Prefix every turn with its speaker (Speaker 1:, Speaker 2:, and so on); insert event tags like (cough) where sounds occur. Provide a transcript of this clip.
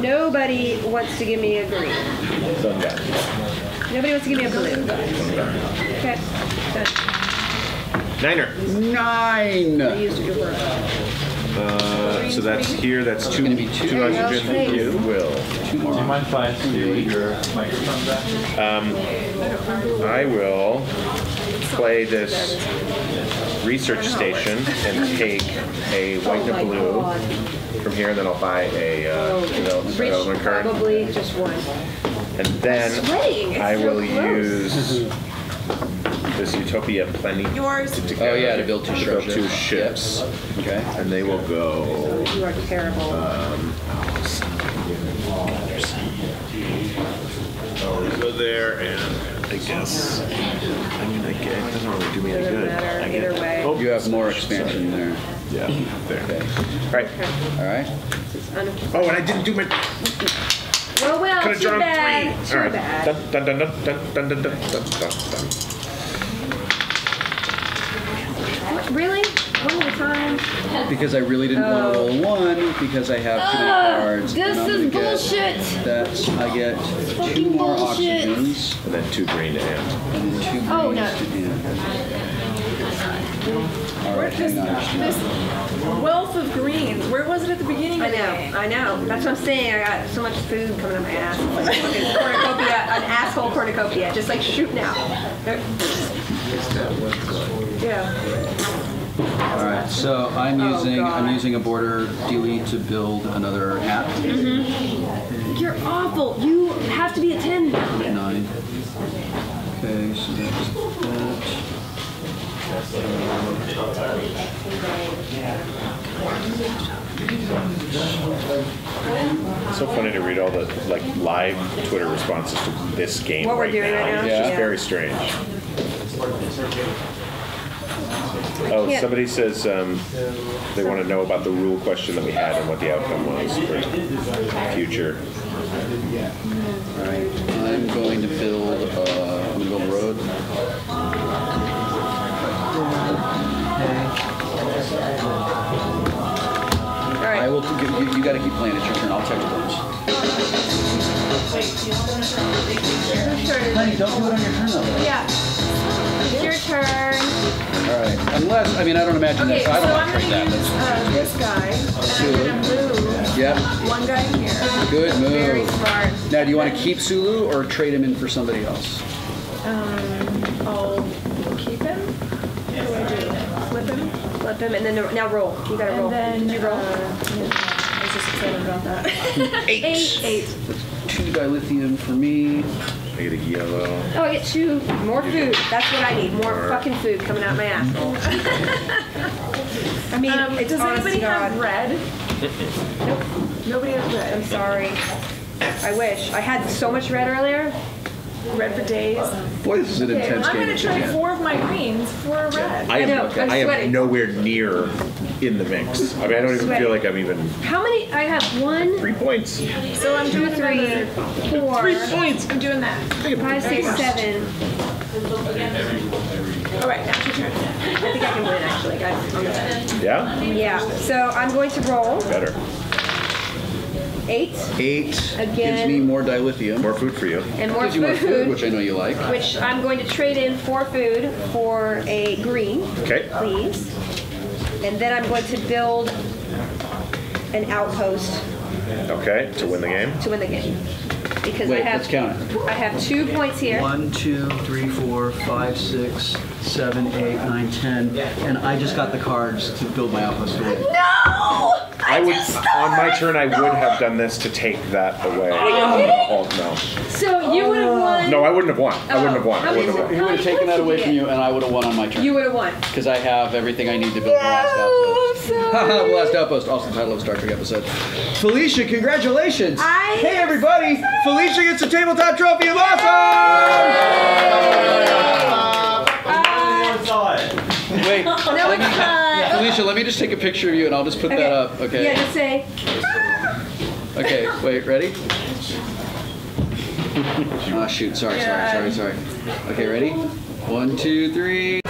Speaker 1: Nobody wants to give me a green. Nobody wants to give me a blue. Okay. Done.
Speaker 2: Niner.
Speaker 3: Nine.
Speaker 1: I used your word.
Speaker 2: Uh, so that's here. That's two.
Speaker 3: gonna be two.
Speaker 2: two oxygen.
Speaker 1: Thanks.
Speaker 2: You will.
Speaker 3: Two
Speaker 4: Do
Speaker 3: more.
Speaker 4: you mind if I do your microphone back?
Speaker 2: I will play this research station and take a white
Speaker 1: Oh
Speaker 2: and a blue
Speaker 1: God.
Speaker 2: from here, and then I'll buy a uh, development,
Speaker 1: Rich,
Speaker 2: development card,
Speaker 1: probably just one.
Speaker 2: and then I
Speaker 1: so
Speaker 2: will
Speaker 1: gross.
Speaker 2: use this Utopia Planitia.
Speaker 5: Yours.
Speaker 3: Oh yeah, to build two
Speaker 2: to
Speaker 3: ships.
Speaker 2: build two ships,
Speaker 3: Okay.
Speaker 2: and they will go.
Speaker 1: You are terrible.
Speaker 2: Oh, they go there, and I guess. I mean, I get, it doesn't really do me any good.
Speaker 1: matter
Speaker 2: I get-
Speaker 3: have more expansion there.
Speaker 2: Yeah, there.
Speaker 3: Okay.
Speaker 2: All right.
Speaker 3: All right.
Speaker 1: Un-
Speaker 2: Oh, and I didn't do my.
Speaker 1: well, well,
Speaker 2: Could have
Speaker 1: too
Speaker 2: drawn
Speaker 1: bad.
Speaker 2: three.
Speaker 1: Too
Speaker 2: All right.
Speaker 1: bad.
Speaker 2: Dun, dun, dun, dun, dun, dun, dun, dun, dun, dun, dun.
Speaker 1: What, Really? One at a time?
Speaker 3: Because I really didn't want to oh. roll one because I have too many cards.
Speaker 1: This
Speaker 3: and I'm
Speaker 1: is
Speaker 3: gonna get
Speaker 1: bullshit.
Speaker 3: That I get two
Speaker 1: Fucking
Speaker 3: more
Speaker 1: bullshit.
Speaker 3: oxygens
Speaker 2: And then two green to hand.
Speaker 3: and then two greens
Speaker 1: Oh, no.
Speaker 3: to end. All right, hang on. just
Speaker 5: This wealth of greens. Where was it at the beginning
Speaker 1: I know. I know. That's what I'm saying. I got so much food coming up my ass. It's like fucking cornucopia, an asshole cornucopia. Just like shoot now. Yeah.
Speaker 3: All right, so I'm
Speaker 1: Oh,
Speaker 3: using
Speaker 1: God.
Speaker 3: I'm using a border dealie to build another hat. Mm-hmm.
Speaker 1: You're awful. You have to be a 10 now.
Speaker 3: Nine. Okay, so that's that.
Speaker 2: It's so funny to read all the like live Twitter responses to this game
Speaker 1: What we're
Speaker 2: right
Speaker 1: doing
Speaker 2: now.
Speaker 1: right now?
Speaker 2: It's
Speaker 3: Yeah.
Speaker 2: just very strange. Oh,
Speaker 1: Yeah.
Speaker 2: somebody says um, they want to know about the rule question that we had and what the outcome was for future.
Speaker 3: All right, I'm going to build. I will. You, you, you got to keep playing. It's your turn. I'll check the bones.
Speaker 1: Whose turn is
Speaker 3: Lenny, don't do it on your turn though.
Speaker 1: Yeah. It's your turn.
Speaker 3: All right. Unless, I mean, I don't imagine
Speaker 5: Okay,
Speaker 3: that.
Speaker 5: so
Speaker 3: So I don't
Speaker 5: I'm
Speaker 3: want to trade
Speaker 5: use
Speaker 3: that.
Speaker 5: uh, this guy, and I'm gonna move
Speaker 3: Yep.
Speaker 5: one guy here.
Speaker 3: Good move.
Speaker 1: Very smart.
Speaker 3: Now, do you want to keep Sulu or trade him in for somebody else?
Speaker 5: Um, I'll Flip him
Speaker 1: and then now roll. You gotta roll.
Speaker 5: And then
Speaker 1: Did you roll?
Speaker 5: uh, I was just excited about that. (laughs)
Speaker 3: Eight.
Speaker 5: Eight.
Speaker 3: Two dilithium for me.
Speaker 2: I get a yellow.
Speaker 1: Oh, I get two more food. That's what I need. More fucking food coming out my asshole. (laughs) (laughs) I mean,
Speaker 5: Um,
Speaker 1: it's
Speaker 5: does
Speaker 1: honest
Speaker 5: anybody
Speaker 1: to God.
Speaker 5: have red? Nobody has red.
Speaker 1: I'm sorry. I wish. I had so much red earlier.
Speaker 5: Red for days.
Speaker 3: Boy, this is an
Speaker 5: Okay,
Speaker 3: intense
Speaker 5: I'm
Speaker 3: game.
Speaker 5: gonna
Speaker 3: of
Speaker 5: trade
Speaker 3: Catan.
Speaker 5: four of my greens for a red.
Speaker 2: I am,
Speaker 1: know, I'm
Speaker 2: I am nowhere near in the mix. I mean, I don't even
Speaker 1: Sweating.
Speaker 2: feel like I'm even
Speaker 1: How many? I have one,
Speaker 2: three points.
Speaker 5: So I'm
Speaker 1: two,
Speaker 5: doing
Speaker 1: three, four,
Speaker 2: Three points.
Speaker 5: I'm doing that.
Speaker 1: five, six, seven.
Speaker 5: All right, now it's your turn.
Speaker 1: I think I can win actually, guys. On this.
Speaker 2: Yeah,
Speaker 1: Yeah. So I'm going to roll
Speaker 2: better.
Speaker 1: Eight
Speaker 3: Eight
Speaker 1: Again.
Speaker 3: gives me more dilithium.
Speaker 2: More food for you.
Speaker 1: and more
Speaker 3: gives you more food,
Speaker 1: food,
Speaker 3: which I know you like.
Speaker 1: which I'm going to trade in for food for a green.
Speaker 2: Okay.
Speaker 1: please. And then I'm going to build an outpost
Speaker 2: Okay. To win the game.
Speaker 1: to win the game. Because
Speaker 3: Wait,
Speaker 1: I have
Speaker 3: let's count it.
Speaker 1: I have two points here.
Speaker 3: One, two, three, four, five, six, seven, eight, nine, ten, and I just got the cards to build my outpost to win.
Speaker 5: No!
Speaker 2: I would on my turn. I would have done this to take that away. Oh, no.
Speaker 1: So you would have oh. won.
Speaker 2: No, I wouldn't have won. I wouldn't have won.
Speaker 1: Oh,
Speaker 2: I wouldn't have
Speaker 3: He would have taken that away from you, and I would have won on my turn.
Speaker 1: You would have won.
Speaker 3: Because I have everything I need to build the last outpost. (laughs) Haha, the last outpost, also title of Star Trek episode. Felicia, congratulations!
Speaker 1: I-
Speaker 3: hey everybody! Felicia gets a tabletop trophy of awesome!
Speaker 1: Not.
Speaker 3: Felicia, let me just take a picture of you and I'll just put that up, okay?
Speaker 1: Yeah, just say.
Speaker 3: Okay, wait, ready? (laughs) Ah, shoot, sorry, sorry, sorry, sorry. Okay, ready? One, two, three.